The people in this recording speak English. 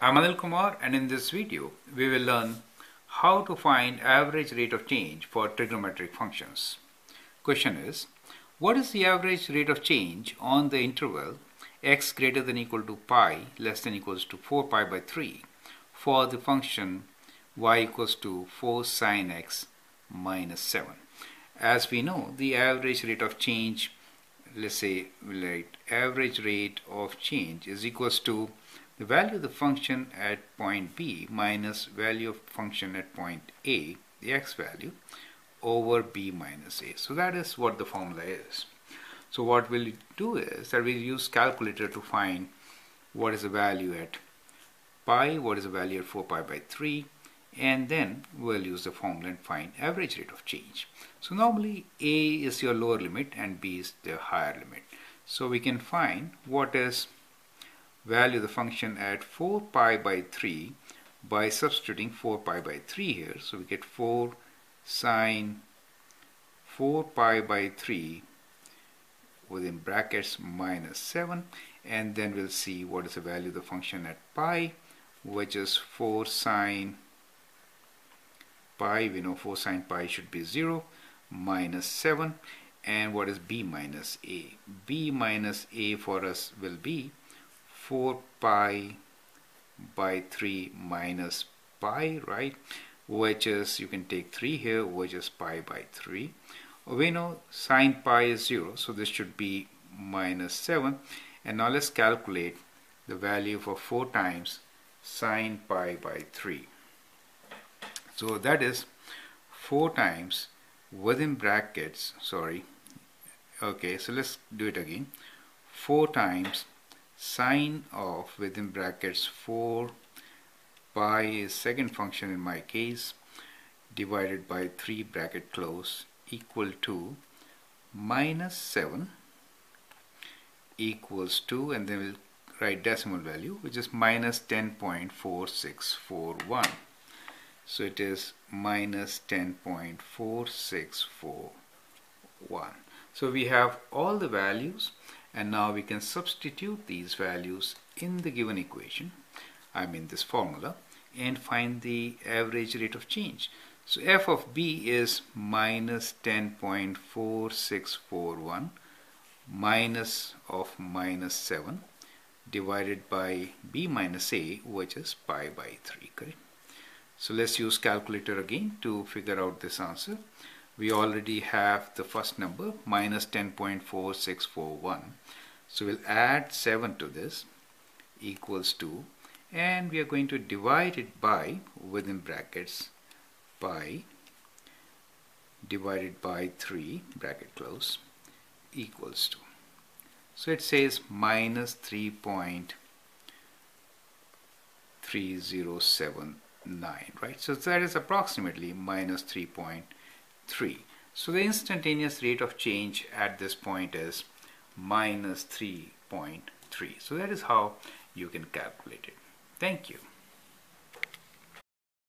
I'm Anil Kumar and in this video we will learn how to find average rate of change for trigonometric functions. Question is, what is the average rate of change on the interval x greater than equal to pi less than equals to 4 pi by 3 for the function y equals to 4 sine x minus 7. As we know the average rate of change let's say like average rate of change is equals to the value of the function at point B minus value of function at point A, the x value, over B minus A. So that is what the formula is. So what we'll do is that we'll use calculator to find what is the value at pi, what is the value at 4 pi by 3, and then we'll use the formula and find average rate of change. So normally A is your lower limit and B is the higher limit. So we can find what is value the function at 4 pi by 3 by substituting 4 pi by 3 here. So we get 4 sine 4 pi by 3 within brackets minus 7 and then we'll see what is the value of the function at pi which is 4 sine pi. We know 4 sine pi should be 0 minus 7 and what is b minus a? B minus a for us will be 4 pi by 3 minus pi, right? Which is, you can take 3 here, which is pi by 3. We know sine pi is 0, so this should be minus 7. And now let's calculate the value for 4 times sine pi by 3. So that is 4 times within brackets, sorry, okay, so let's do it again. 4 times sine of within brackets 4 pi is second function in my case divided by 3 bracket close equal to minus 7 equals to and then we'll write decimal value which is minus 10.4641 so it is minus 10.4641 so we have all the values and now we can substitute these values in the given equation I mean this formula and find the average rate of change. So f of b is minus 10.4641 minus of minus 7 divided by b minus a which is pi by 3 correct? So let's use calculator again to figure out this answer we already have the first number minus 10.4641 so we'll add 7 to this equals 2 and we are going to divide it by within brackets by divided by 3 bracket close equals to so it says minus 3.3079 right? So that is approximately minus 3.30 3. So the instantaneous rate of change at this point is minus 3.3. So that is how you can calculate it. Thank you.